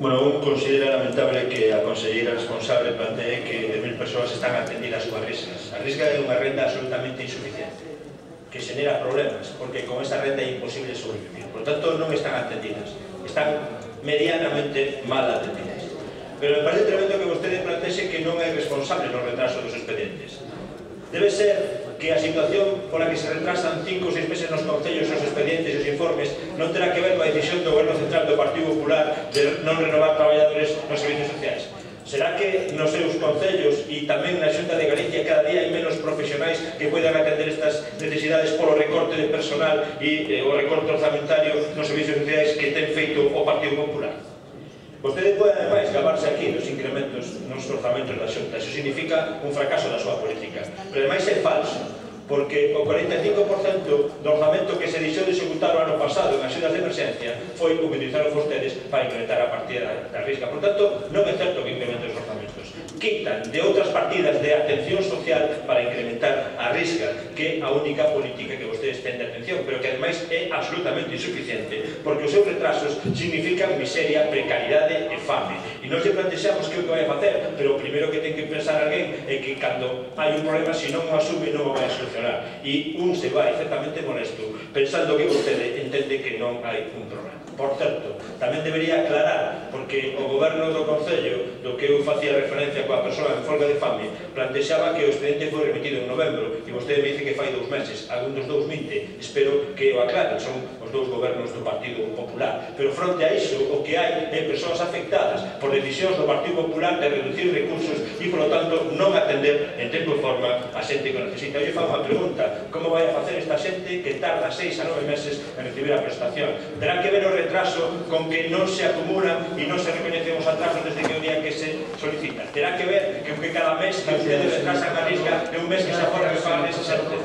Bueno, un considera lamentable que a conselleira responsable plantee que de mil persoas están atendidas coas riscas. A risca é unha renda absolutamente insuficiente, que xenera problemas, porque con esta renda é imposible sobrevivir. Por tanto, non están atendidas, están medianamente mal atendidas. Pero me parece tremendo que vostede plantese que non é responsable no retraso dos expedientes. Debe ser que a situación pola que se retrasan cinco ou seis meses nos concellos os expedientes e os informes non terá que ver coa decisión do goberno central do Partido Popular de non renovar traballadores nos servicios sociais. Será que nos seus concellos e tamén na Xunta de Galicia cada día hai menos profesionais que poidan atender estas necesidades polo recorte de personal e eh, o recorte orzamentario nos servicios sociais que ten feito o Partido Popular? Vostede pode, ademais, gabarse aquí nos incrementos nos orzamentos da Xunta. Iso significa un fracaso da súa política. Pero, ademais, é falso porque o 45% do orzamento que se deixou de executar o ano pasado en axudas de emergencia foi o que utilizaron vostedes para incrementar a partida da risca. Por tanto, non é certo que incrementen os orzamentos quitan de outras partidas de atención social para incrementar a risca, que é a única política que vostedes ten de atención, pero que ademais é absolutamente insuficiente, porque os seus retrasos significan miseria, precariedade e fame. E non se plantexamos que o que vai facer, pero o primeiro que ten que pensar alguén é que cando hai un problema, se non o asume, non o vai a solucionar. E un se vai certamente molesto, pensando que vostede entende que non hai un problema. Por certo, tamén debería aclarar, porque o goberno do Concello, do que eu facía referencia coa persoa folga de fame, plantexaba que o expediente foi remitido en novembro e vostede me dice que fai dous meses, algún dos dous minte, espero que o aclaren, son os dous gobernos do Partido Popular. Pero fronte a iso, o que hai é persoas afectadas, por decisións do Partido Popular de reducir recursos e, polo tanto, non atender en tempo e forma a xente que necesita. Eu fago unha pregunta, como vai a facer esta xente que tarda seis a nove meses en recibir a prestación? Terá que ver o retraso con que non se acumulan e non se recoñecen os atrasos desde que o día que se solicita. Terá que ver que, que cada mes que ustedes retrasan a risca é un mes que se aforra que pagan ese xente.